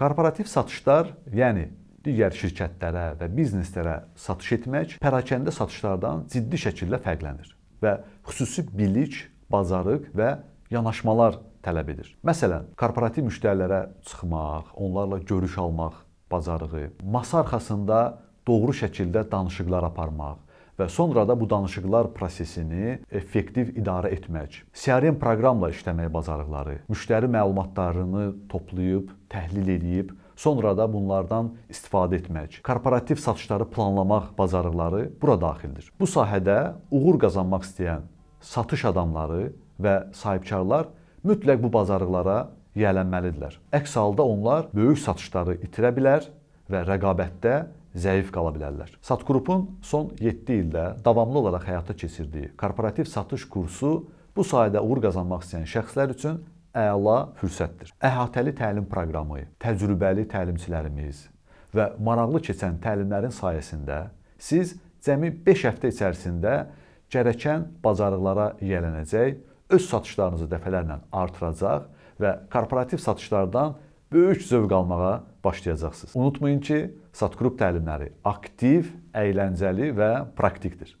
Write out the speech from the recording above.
Korporativ satışlar, yəni digər şirkətlərə və bizneslərə satış etmək pərakəndə satışlardan ciddi şəkildə fərqlənir və xüsusi bilik, bacarıq və yanaşmalar tələb edir. Məsələn, korporativ müştərilərə çıxmaq, onlarla görüş almaq bacarığı, masa arxasında doğru şəkildə danışıqlar aparmaq və sonra da bu danışıqlar prosesini effektiv idarə etmək, CRM proqramla işləmək bacarıqları, müştəri məlumatlarını toplayıb, təhlil edib, sonra da bunlardan istifadə etmək, korporativ satışları planlamaq bacarıqları bura daxildir. Bu sahədə uğur qazanmaq istəyən satış adamları və sahibkarlar mütləq bu bacarıqlara yiyələnməlidirlər. Əks halda onlar böyük satışları itirə bilər və rəqabətdə zəif qala bilərlər. Satqrupun son 7 ildə davamlı olaraq həyata keçirdiyi korporativ satış kursu bu sahədə uğur qazanmaq istəyən şəxslər üçün əla fürsətdir. Əhatəli təlim proqramı, təcrübəli təlimçilərimiz və maraqlı keçən təlimlərin sayəsində siz cəmi 5 həftə içərisində gərəkən bacarıqlara yiyələnəcək, öz satışlarınızı dəfələrlə artıracaq və korporativ satışlardan böyük zövq almağa başlayacaqsınız. Unutmayın ki, Satqrup təlimləri aktiv, əyləncəli və praktikdir.